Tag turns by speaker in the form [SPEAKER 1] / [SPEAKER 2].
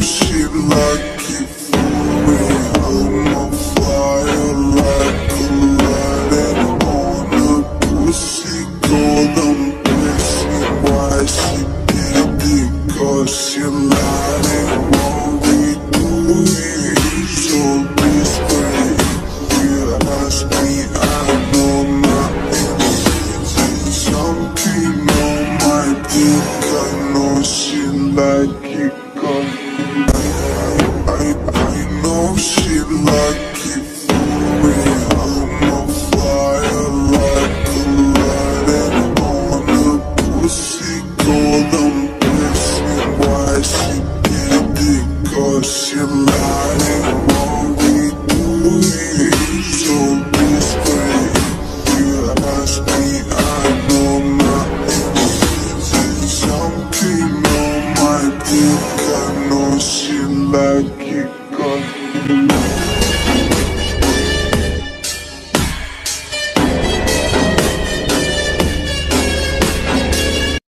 [SPEAKER 1] like it for me. I'm on fire like a light on a pussy golden blessing. Why she did it? Cause she lied and won't redo it. So discreet. You ask me, I know my intentions. Something on my dick, I know she like it. Pussy golden blessing. Why she did it? Cause she lied discreet. You ask me, I know my my I know she like it.